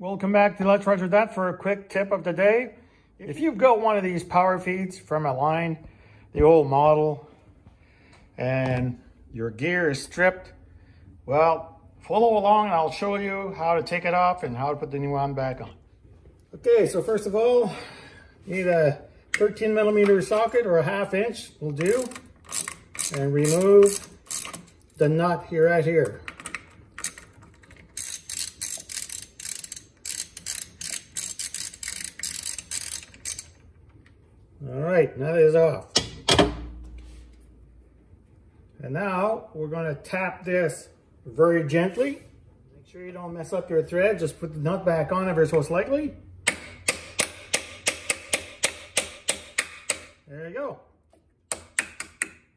welcome back to Let's Roger That for a quick tip of the day. If you've got one of these power feeds from Align, the old model, and your gear is stripped, well, follow along and I'll show you how to take it off and how to put the new one back on. Okay, so first of all, you need a 13 millimeter socket or a half inch will do. And remove the nut here right here. All right, now that is off. And now we're gonna tap this very gently. Make sure you don't mess up your thread. Just put the nut back on ever so slightly. There you go.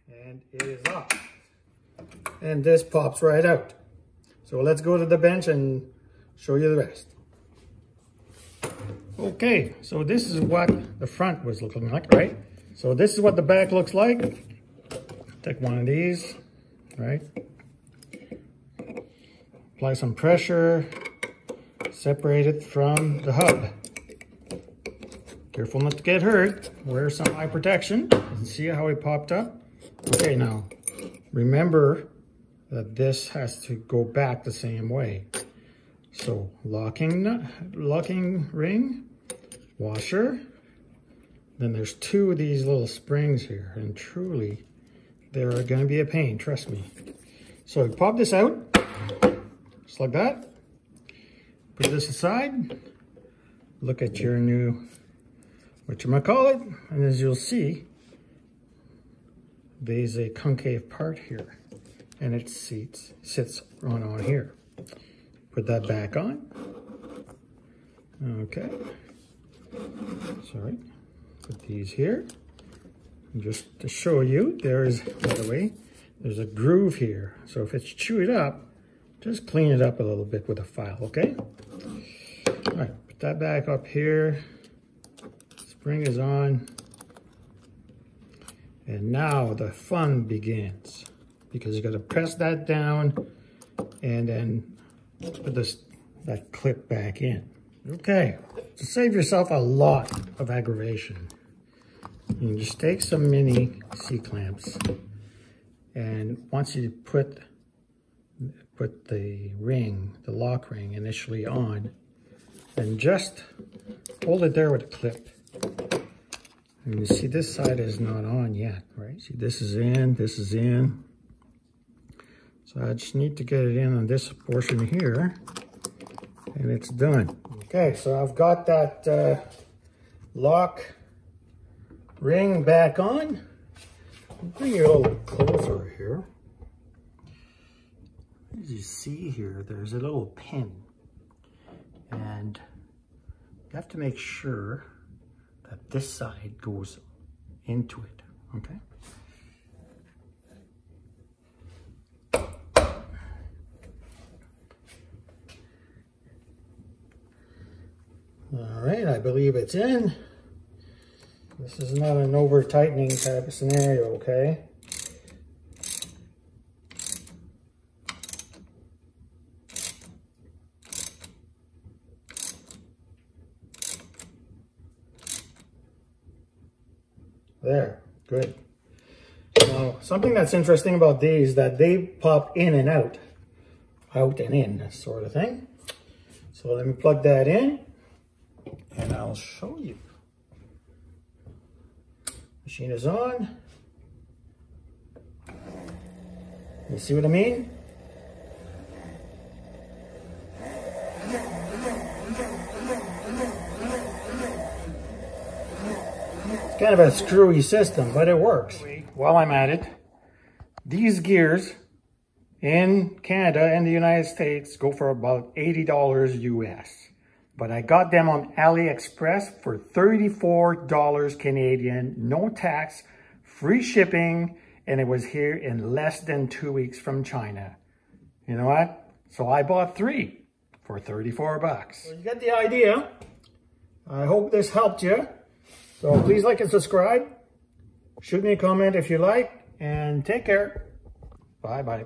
And it is off. And this pops right out. So let's go to the bench and show you the rest. Okay, so this is what the front was looking like, right? So this is what the back looks like. Take one of these, right? Apply some pressure, separate it from the hub. Careful not to get hurt. Wear some eye protection. See how it popped up? Okay, now, remember that this has to go back the same way. So, locking, locking ring, washer. Then there's two of these little springs here, and truly, they're gonna be a pain, trust me. So pop this out, just like that. Put this aside. Look at your new, what you might call it, and as you'll see, there's a concave part here, and it seats, sits on on here. Put that back on. Okay sorry, put these here. And just to show you, there's, by the way, there's a groove here. So if it's chewed up, just clean it up a little bit with a file, okay? All right, put that back up here. Spring is on. And now the fun begins because you got to press that down and then put this that clip back in. Okay, to save yourself a lot of aggravation, you just take some mini C-clamps and once you put put the ring, the lock ring initially on, then just hold it there with a clip. And you see this side is not on yet, right? See this is in, this is in. So I just need to get it in on this portion here and it's done. Okay, so I've got that uh, lock ring back on. Bring it a little closer here. As you see here, there's a little pin. And you have to make sure that this side goes into it, okay? All right, I believe it's in. This is not an over tightening type of scenario, okay? There, good. Now, something that's interesting about these that they pop in and out, out and in, sort of thing. So let me plug that in and I'll show you. Machine is on. You see what I mean? It's kind of a screwy system, but it works. While I'm at it, these gears in Canada and the United States go for about $80 US but I got them on AliExpress for $34 Canadian, no tax, free shipping, and it was here in less than two weeks from China. You know what? So I bought three for 34 bucks. you get the idea. I hope this helped you. So please like and subscribe. Shoot me a comment if you like, and take care. Bye-bye.